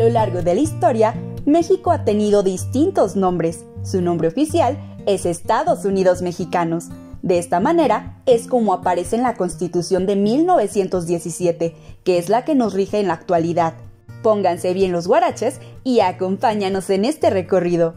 lo largo de la historia, México ha tenido distintos nombres. Su nombre oficial es Estados Unidos Mexicanos. De esta manera es como aparece en la Constitución de 1917, que es la que nos rige en la actualidad. Pónganse bien los guaraches y acompáñanos en este recorrido.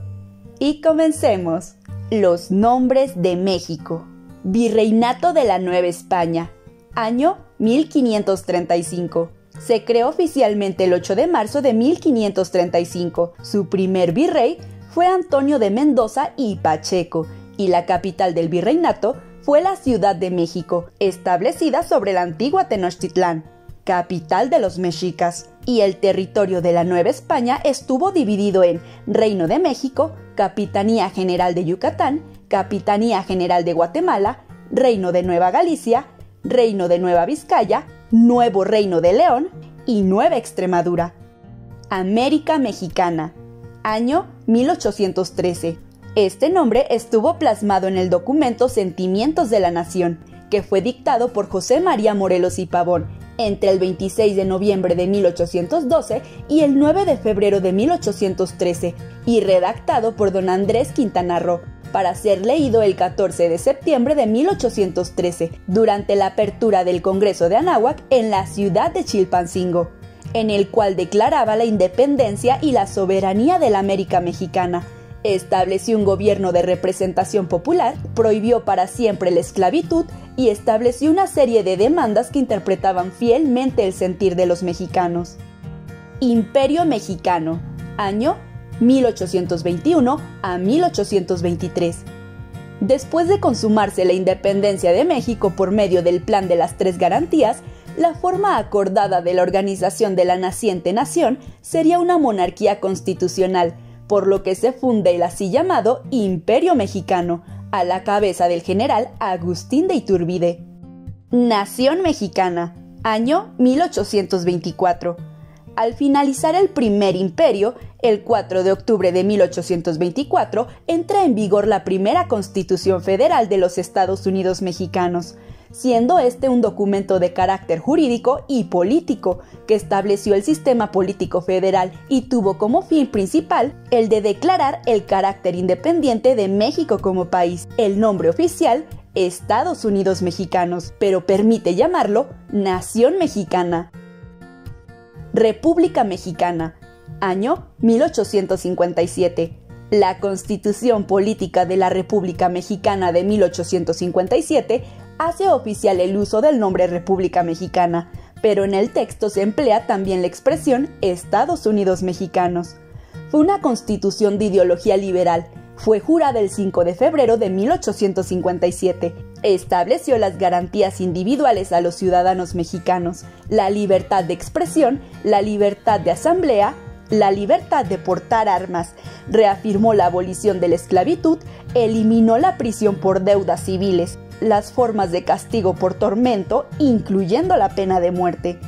Y comencemos. Los nombres de México. Virreinato de la Nueva España. Año 1535. Se creó oficialmente el 8 de marzo de 1535. Su primer virrey fue Antonio de Mendoza y Pacheco, y la capital del virreinato fue la Ciudad de México, establecida sobre la antigua Tenochtitlán, capital de los mexicas, y el territorio de la Nueva España estuvo dividido en Reino de México, Capitanía General de Yucatán, Capitanía General de Guatemala, Reino de Nueva Galicia, Reino de Nueva Vizcaya, Nuevo Reino de León y Nueva Extremadura. América Mexicana, año 1813. Este nombre estuvo plasmado en el documento Sentimientos de la Nación, que fue dictado por José María Morelos y Pavón entre el 26 de noviembre de 1812 y el 9 de febrero de 1813, y redactado por don Andrés Quintana Roo, para ser leído el 14 de septiembre de 1813, durante la apertura del Congreso de Anáhuac en la ciudad de Chilpancingo, en el cual declaraba la independencia y la soberanía de la América Mexicana, estableció un gobierno de representación popular, prohibió para siempre la esclavitud y estableció una serie de demandas que interpretaban fielmente el sentir de los mexicanos. Imperio Mexicano, año 1821 a 1823. Después de consumarse la independencia de México por medio del Plan de las Tres Garantías, la forma acordada de la organización de la naciente nación sería una monarquía constitucional, por lo que se funda el así llamado Imperio Mexicano, a la cabeza del general Agustín de Iturbide. Nación Mexicana, año 1824. Al finalizar el primer imperio, el 4 de octubre de 1824 entra en vigor la primera Constitución Federal de los Estados Unidos Mexicanos, siendo este un documento de carácter jurídico y político que estableció el sistema político federal y tuvo como fin principal el de declarar el carácter independiente de México como país. El nombre oficial Estados Unidos Mexicanos, pero permite llamarlo Nación Mexicana. República Mexicana, año 1857. La Constitución Política de la República Mexicana de 1857 hace oficial el uso del nombre República Mexicana, pero en el texto se emplea también la expresión Estados Unidos Mexicanos. Fue una constitución de ideología liberal, fue jurada el 5 de febrero de 1857. Estableció las garantías individuales a los ciudadanos mexicanos, la libertad de expresión, la libertad de asamblea, la libertad de portar armas, reafirmó la abolición de la esclavitud, eliminó la prisión por deudas civiles, las formas de castigo por tormento, incluyendo la pena de muerte.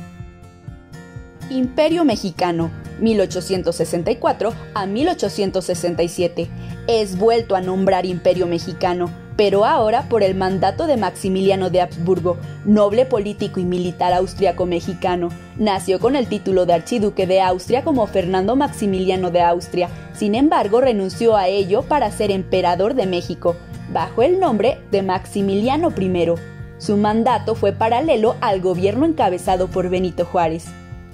Imperio Mexicano, 1864 a 1867. Es vuelto a nombrar Imperio Mexicano, pero ahora por el mandato de Maximiliano de Habsburgo, noble político y militar austriaco-mexicano. Nació con el título de archiduque de Austria como Fernando Maximiliano de Austria, sin embargo renunció a ello para ser emperador de México bajo el nombre de Maximiliano I. Su mandato fue paralelo al gobierno encabezado por Benito Juárez.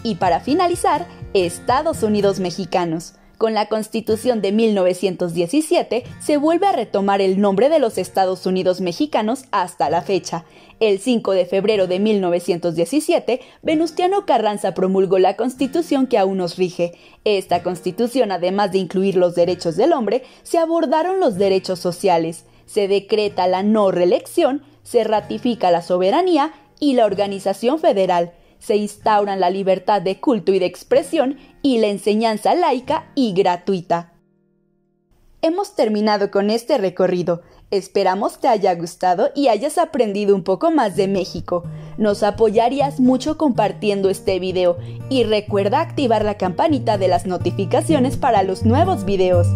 Y para finalizar, Estados Unidos Mexicanos. Con la Constitución de 1917 se vuelve a retomar el nombre de los Estados Unidos mexicanos hasta la fecha. El 5 de febrero de 1917, Venustiano Carranza promulgó la Constitución que aún nos rige. Esta Constitución, además de incluir los derechos del hombre, se abordaron los derechos sociales se decreta la no reelección, se ratifica la soberanía y la organización federal, se instauran la libertad de culto y de expresión y la enseñanza laica y gratuita. Hemos terminado con este recorrido. Esperamos te haya gustado y hayas aprendido un poco más de México. Nos apoyarías mucho compartiendo este video y recuerda activar la campanita de las notificaciones para los nuevos videos.